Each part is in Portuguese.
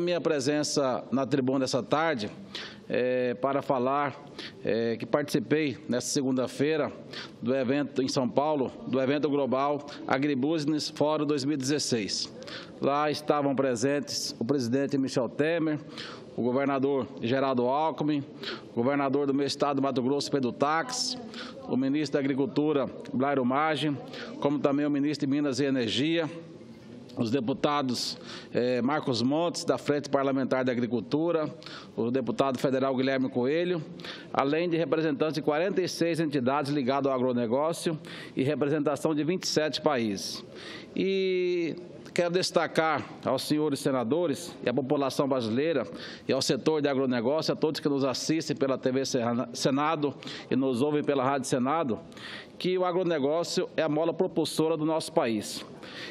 A minha presença na tribuna essa tarde é, para falar é, que participei nesta segunda-feira do evento em São Paulo, do evento global Agribusiness Fórum 2016. Lá estavam presentes o presidente Michel Temer, o governador Geraldo Alckmin, o governador do meu estado do Mato Grosso, Pedro Tax, o ministro da Agricultura, Blairo Maggi, como também o ministro de Minas e Energia, os deputados eh, Marcos Montes, da Frente Parlamentar da Agricultura, o deputado federal Guilherme Coelho, além de representantes de 46 entidades ligadas ao agronegócio e representação de 27 países. E quero destacar aos senhores senadores e à população brasileira e ao setor de agronegócio, a todos que nos assistem pela TV Senado e nos ouvem pela Rádio Senado, que o agronegócio é a mola propulsora do nosso país.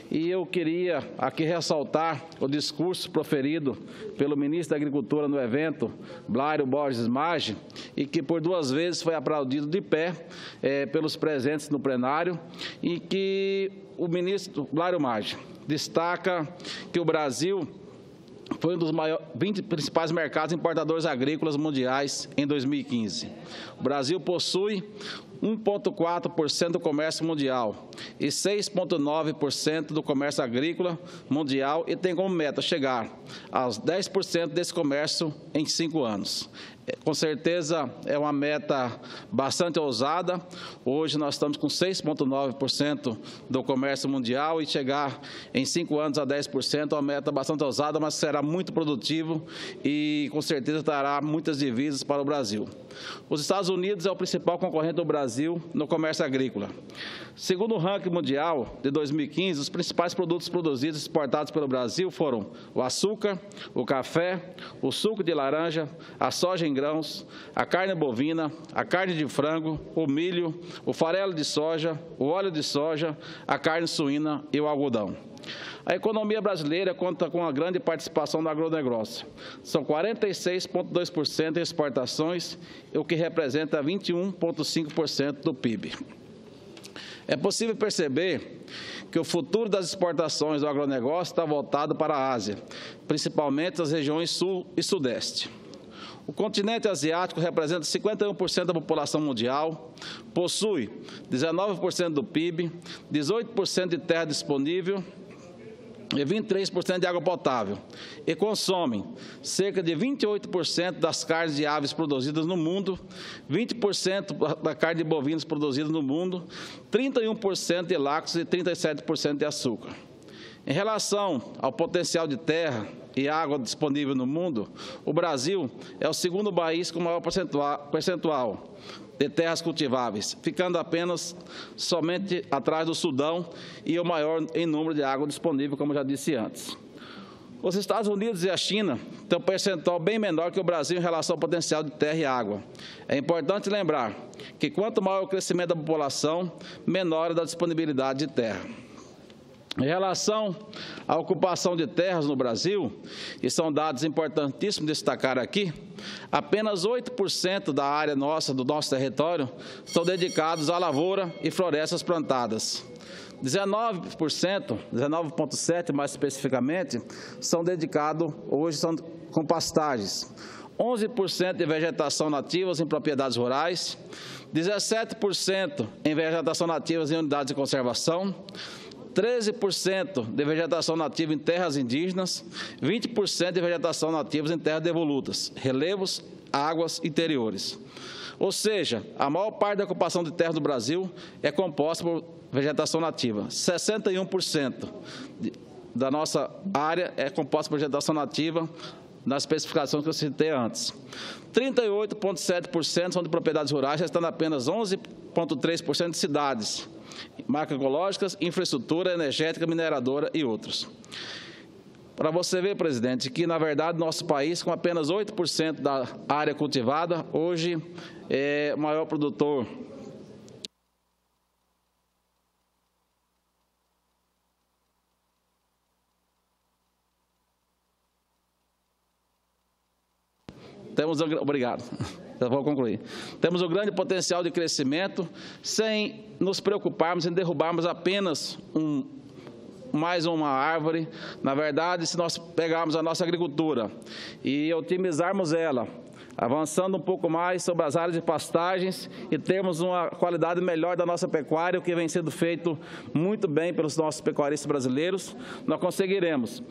E eu queria aqui ressaltar o discurso proferido pelo ministro da Agricultura no evento, Blário Borges Maggi, e que por duas vezes foi aplaudido de pé é, pelos presentes no plenário, e que o ministro Blário Maggi destaca que o Brasil foi um dos maiores, 20 principais mercados importadores agrícolas mundiais em 2015. O Brasil possui 1,4% do comércio mundial e 6,9% do comércio agrícola mundial e tem como meta chegar aos 10% desse comércio em cinco anos. É, com certeza é uma meta bastante ousada. Hoje nós estamos com 6,9% do comércio mundial e chegar em cinco anos a 10% é uma meta bastante ousada, mas será muito produtivo e com certeza trará muitas divisas para o Brasil. Os Estados Unidos é o principal concorrente do Brasil no comércio agrícola. Segundo o ranking mundial de 2015, os principais produtos produzidos e exportados pelo Brasil foram o açúcar, o café, o suco de laranja, a soja em grãos, a carne bovina, a carne de frango, o milho, o farelo de soja, o óleo de soja, a carne suína e o algodão. A economia brasileira conta com uma grande participação no agronegócio. São 46,2% em exportações, o que representa 21,5% do PIB. É possível perceber que o futuro das exportações do agronegócio está voltado para a Ásia, principalmente as regiões Sul e Sudeste. O continente asiático representa 51% da população mundial, possui 19% do PIB, 18% de terra disponível 23% de água potável e consomem cerca de 28% das carnes de aves produzidas no mundo, 20% da carne de bovinos produzida no mundo, 31% de lácteos e 37% de açúcar. Em relação ao potencial de terra e água disponível no mundo, o Brasil é o segundo país com maior percentual de terras cultiváveis, ficando apenas somente atrás do Sudão e o maior em número de água disponível, como já disse antes. Os Estados Unidos e a China têm um percentual bem menor que o Brasil em relação ao potencial de terra e água. É importante lembrar que quanto maior o crescimento da população, menor é a disponibilidade de terra. Em relação à ocupação de terras no Brasil, e são dados importantíssimos destacar aqui, apenas 8% da área nossa, do nosso território, são dedicados à lavoura e florestas plantadas. 19%, 19,7% mais especificamente, são dedicados, hoje são com pastagens. 11% de vegetação nativas em propriedades rurais, 17% em vegetação nativas em unidades de conservação, 13% de vegetação nativa em terras indígenas, 20% de vegetação nativa em terras devolutas, relevos, águas interiores. Ou seja, a maior parte da ocupação de terras do Brasil é composta por vegetação nativa. 61% da nossa área é composta por vegetação nativa nas especificações que eu citei antes. 38,7% são de propriedades rurais, restando apenas 11,3% de cidades marcas ecológicas, infraestrutura energética, mineradora e outros. Para você ver, presidente, que na verdade nosso país, com apenas 8% da área cultivada, hoje é o maior produtor Temos, obrigado. Já vou concluir. Temos um grande potencial de crescimento sem nos preocuparmos em derrubarmos apenas um, mais uma árvore. Na verdade, se nós pegarmos a nossa agricultura e otimizarmos ela, avançando um pouco mais sobre as áreas de pastagens e termos uma qualidade melhor da nossa pecuária, o que vem sendo feito muito bem pelos nossos pecuaristas brasileiros, nós conseguiremos,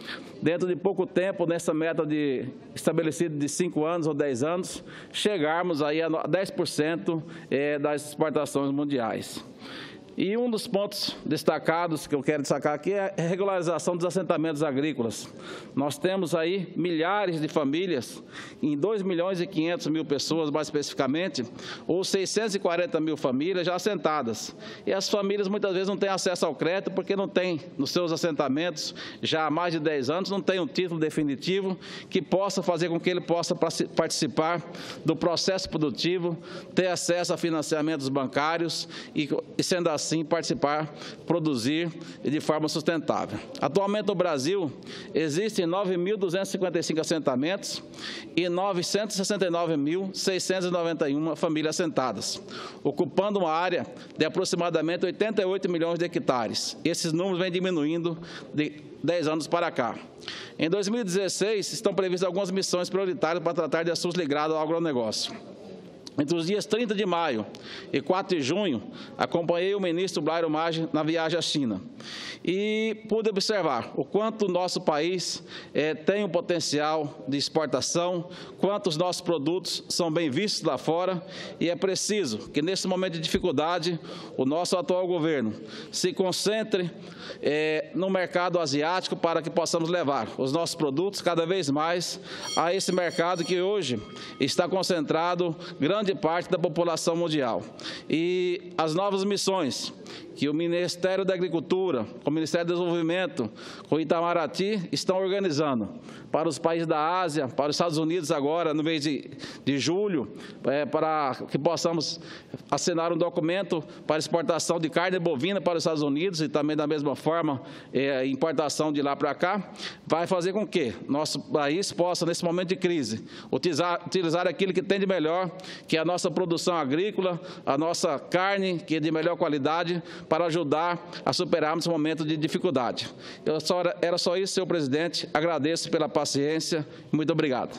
dentro de pouco tempo, nessa meta de estabelecida de 5 anos ou 10 anos, chegarmos aí a 10% eh, das exportações mundiais. E um dos pontos destacados que eu quero destacar aqui é a regularização dos assentamentos agrícolas. Nós temos aí milhares de famílias, em 2 milhões e 500 mil pessoas, mais especificamente, ou 640 mil famílias já assentadas. E as famílias muitas vezes não têm acesso ao crédito porque não têm nos seus assentamentos, já há mais de 10 anos, não tem um título definitivo que possa fazer com que ele possa participar do processo produtivo, ter acesso a financiamentos bancários e, sendo assim, assim participar, produzir de forma sustentável. Atualmente no Brasil existem 9.255 assentamentos e 969.691 famílias assentadas, ocupando uma área de aproximadamente 88 milhões de hectares. Esses números vêm diminuindo de 10 anos para cá. Em 2016, estão previstas algumas missões prioritárias para tratar de assuntos ligados ao agronegócio. Entre os dias 30 de maio e 4 de junho, acompanhei o ministro Blairo Maggi na viagem à China e pude observar o quanto o nosso país é, tem um potencial de exportação, quanto os nossos produtos são bem vistos lá fora e é preciso que, nesse momento de dificuldade, o nosso atual governo se concentre é, no mercado asiático para que possamos levar os nossos produtos cada vez mais a esse mercado que hoje está concentrado grande parte da população mundial. E as novas missões que o Ministério da Agricultura, o Ministério do Desenvolvimento, o Itamaraty estão organizando para os países da Ásia, para os Estados Unidos agora, no mês de, de julho, é, para que possamos assinar um documento para exportação de carne bovina para os Estados Unidos e também da mesma forma é, importação de lá para cá, vai fazer com que nosso país possa, nesse momento de crise, utilizar, utilizar aquilo que tem de melhor, que a nossa produção agrícola, a nossa carne, que é de melhor qualidade, para ajudar a superarmos esse momento de dificuldade. Só, era só isso, senhor presidente. Agradeço pela paciência. Muito obrigado.